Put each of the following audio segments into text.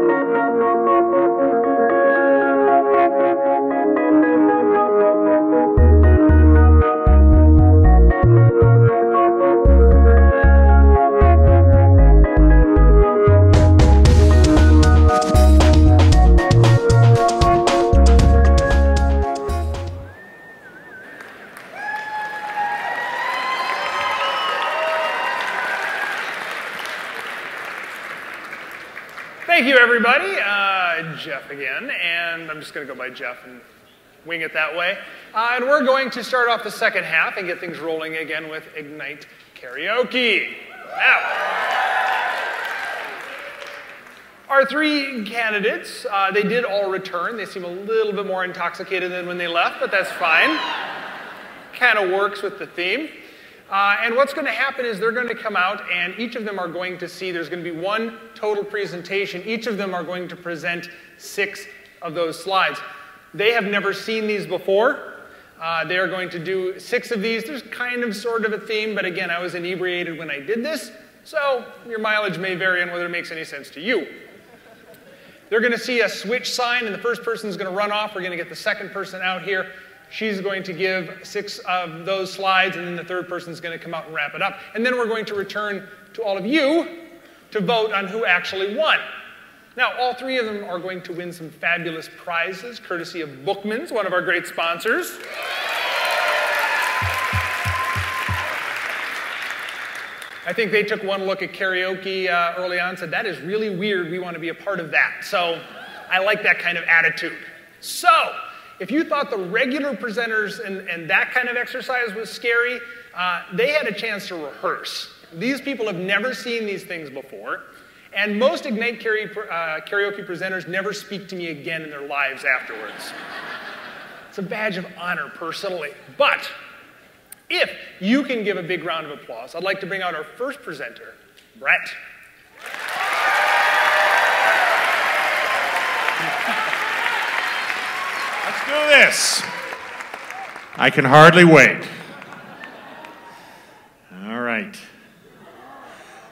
Thank everybody. Uh, Jeff again, and I'm just going to go by Jeff and wing it that way. Uh, and we're going to start off the second half and get things rolling again with Ignite Karaoke. Now, our three candidates, uh, they did all return. They seem a little bit more intoxicated than when they left, but that's fine. kind of works with the theme. Uh, and what's going to happen is they're going to come out, and each of them are going to see there's going to be one total presentation. Each of them are going to present six of those slides. They have never seen these before. Uh, they are going to do six of these. There's kind of sort of a theme, but again, I was inebriated when I did this, so your mileage may vary on whether it makes any sense to you. They're going to see a switch sign, and the first person is going to run off. We're going to get the second person out here. She's going to give six of those slides, and then the third person is going to come out and wrap it up. And then we're going to return to all of you to vote on who actually won. Now, all three of them are going to win some fabulous prizes, courtesy of Bookmans, one of our great sponsors. I think they took one look at karaoke uh, early on and said, that is really weird. We want to be a part of that. So I like that kind of attitude. So, if you thought the regular presenters and, and that kind of exercise was scary, uh, they had a chance to rehearse. These people have never seen these things before, and most Ignite uh, karaoke presenters never speak to me again in their lives afterwards. it's a badge of honor, personally. But if you can give a big round of applause, I'd like to bring out our first presenter, Brett. Do this. I can hardly wait. All right.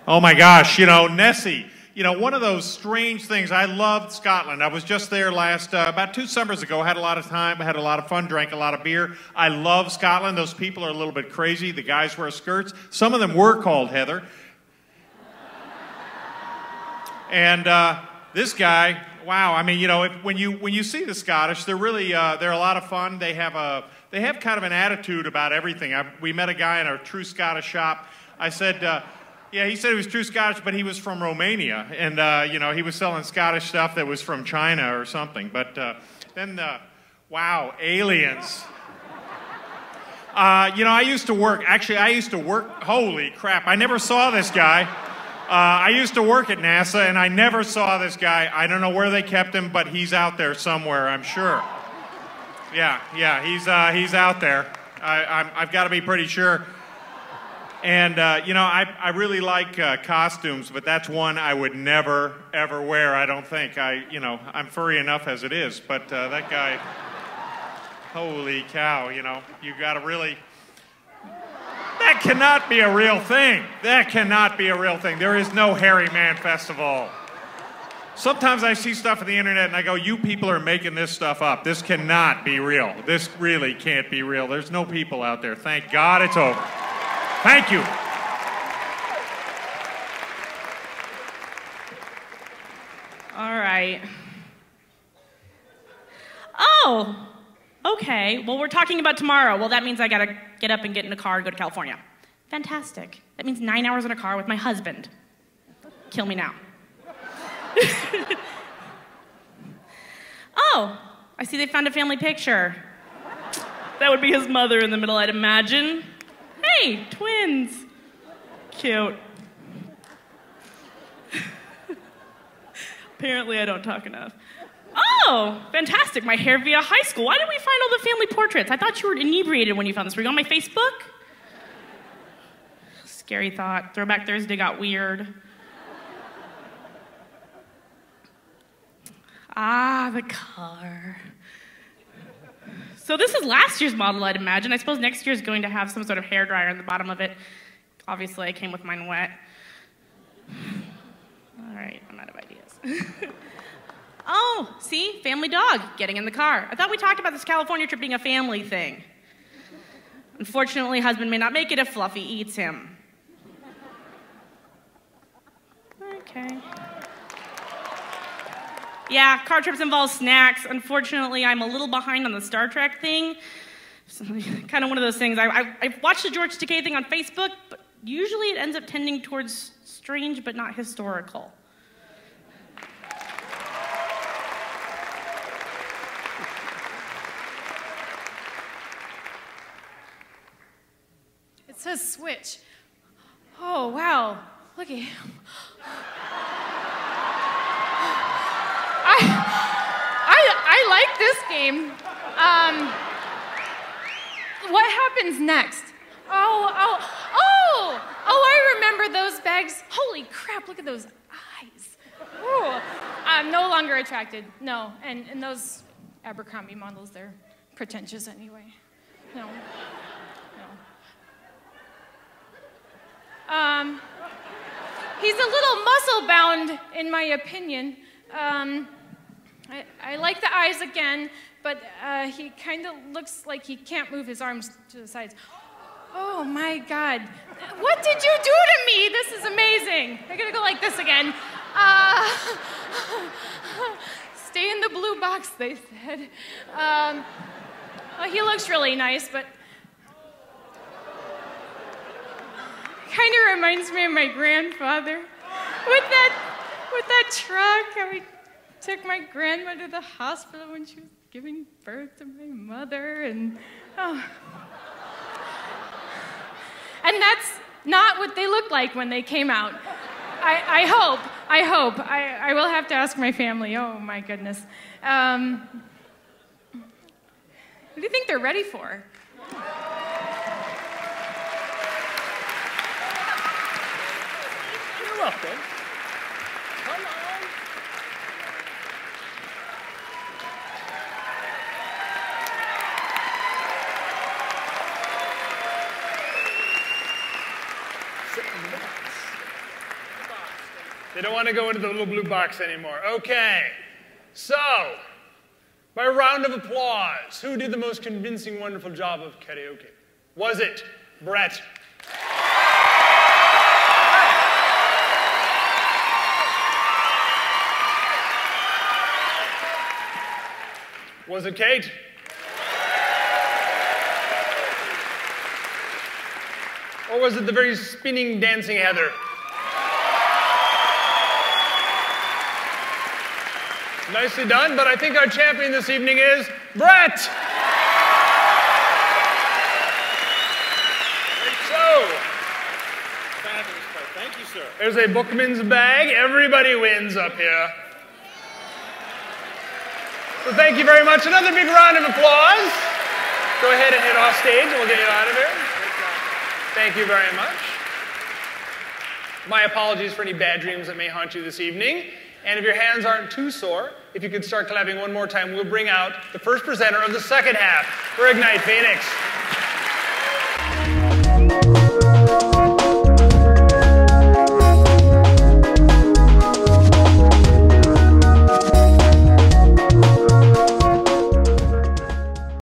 Oh my gosh, you know, Nessie, you know, one of those strange things. I loved Scotland. I was just there last, uh, about two summers ago. Had a lot of time, had a lot of fun, drank a lot of beer. I love Scotland. Those people are a little bit crazy. The guys wear skirts. Some of them were called Heather. And uh, this guy, wow. I mean, you know, if, when you when you see the Scottish, they're really uh, they're a lot of fun. They have a they have kind of an attitude about everything. I, we met a guy in a true Scottish shop. I said. Uh, yeah, he said he was true Scottish, but he was from Romania, and uh, you know he was selling Scottish stuff that was from China or something. But uh, then, uh, wow, aliens. Uh, you know, I used to work. Actually, I used to work. Holy crap! I never saw this guy. Uh, I used to work at NASA, and I never saw this guy. I don't know where they kept him, but he's out there somewhere, I'm sure. Yeah, yeah, he's, uh, he's out there. I, have got to be pretty sure. And, uh, you know, I, I really like uh, costumes, but that's one I would never, ever wear, I don't think. I, you know, I'm furry enough as it is, but uh, that guy, holy cow, you know, you got to really that cannot be a real thing. That cannot be a real thing. There is no Hairy Man Festival. Sometimes I see stuff on the internet and I go, you people are making this stuff up. This cannot be real. This really can't be real. There's no people out there. Thank God it's over. Thank you. All right. Oh, Okay, well, we're talking about tomorrow. Well, that means I gotta get up and get in a car and go to California. Fantastic. That means nine hours in a car with my husband. Kill me now. oh, I see they found a family picture. That would be his mother in the middle, I'd imagine. Hey, twins. Cute. Apparently, I don't talk enough. Oh, fantastic. My hair via high school. Why did we find all the family portraits? I thought you were inebriated when you found this. Were you on my Facebook? Scary thought. Throwback Thursday got weird. Ah, the car. So this is last year's model, I'd imagine. I suppose next year is going to have some sort of hair dryer on the bottom of it. Obviously, I came with mine wet. All right, I'm out of ideas. oh, see? Family dog getting in the car. I thought we talked about this California trip being a family thing. Unfortunately, husband may not make it if Fluffy eats him. Okay. Yeah, car trips involve snacks. Unfortunately, I'm a little behind on the Star Trek thing. kind of one of those things. I, I, I watched the George Takei thing on Facebook, but usually it ends up tending towards strange but not historical. It switch. Oh, wow. Look at him. I, I, I like this game. Um, what happens next? Oh, oh, oh, oh, I remember those bags. Holy crap, look at those eyes. Ooh, I'm no longer attracted. No, and, and those Abercrombie models, they're pretentious anyway. No, no. Um, he's a little muscle bound, in my opinion. Um, I, I like the eyes again, but uh, he kind of looks like he can't move his arms to the sides. Oh my God. What did you do to me? This is amazing. I gotta go like this again. Uh, stay in the blue box, they said. Um, well, he looks really nice, but kind of reminds me of my grandfather with that with that truck. How he took my grandma to the hospital when she was giving birth to my mother, and oh. And that's not what they looked like when they came out. I, I hope, I hope. I, I will have to ask my family. Oh my goodness. Um, what do you think they're ready for? You're. Come on. They don't want to go into the little blue box anymore. Okay. So, by a round of applause, who did the most convincing, wonderful job of karaoke? Was it Brett? Was it Kate? Or was it the very spinning, dancing Heather? Nicely done, but I think our champion this evening is Brett! So, Fabulous. Thank you, sir. there's a Bookmans bag. Everybody wins up here. So thank you very much. Another big round of applause. Go ahead and head off stage and we'll get you out of here. Thank you very much. My apologies for any bad dreams that may haunt you this evening. And if your hands aren't too sore, if you could start clapping one more time, we'll bring out the first presenter of the second half for Ignite Phoenix.